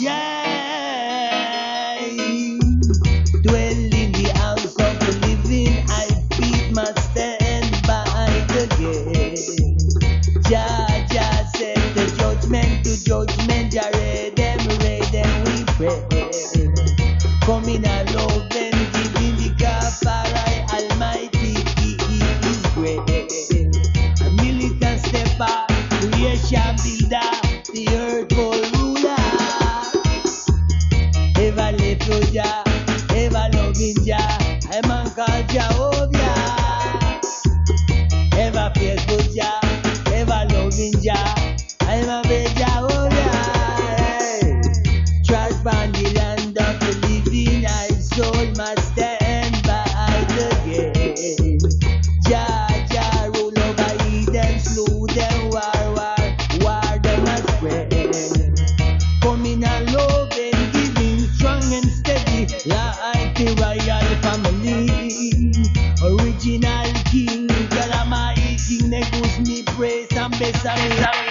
Yeah. Dwell in the house of the living. I feed stand by the judgment to judgment. I read them, read them, we pray. Coming out. ya, Eva Login ya, Eman ya. Eva Facebook ya, Eva Login ya. Praise and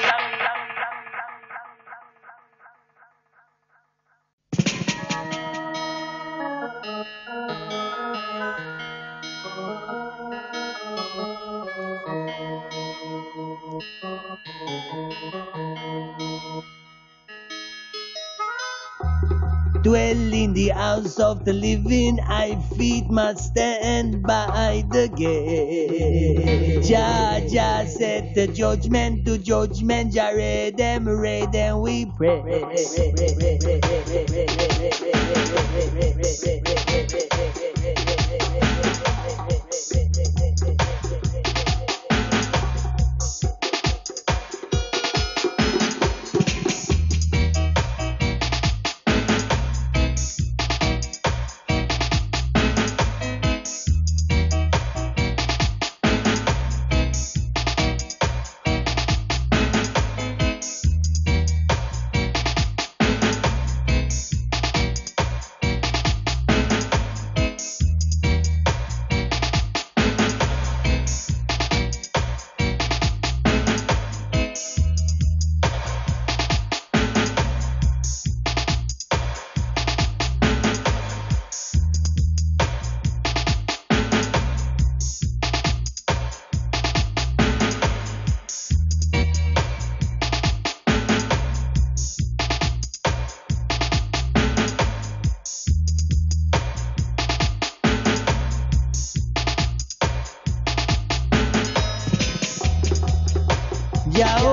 Dwell in the house of the living, I feed my stand by the gate. Jah Jah said the judgment to judgment, Jah read them, read them, we pray. Jehovah